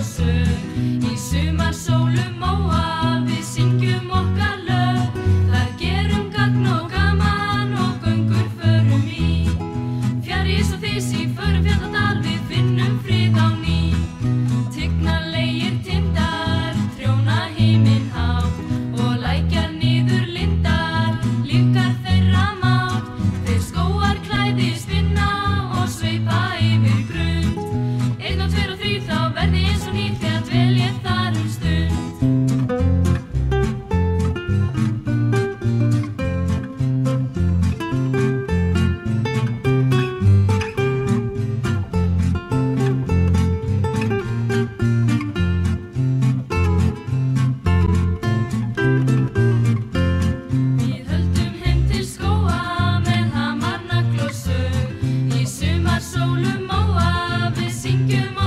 og sög. Í sumar sólum og hafi syngjum okkar lög. Það gerum gagn og gaman og gungur förum í. Fjari svo þessi förum fjalla Give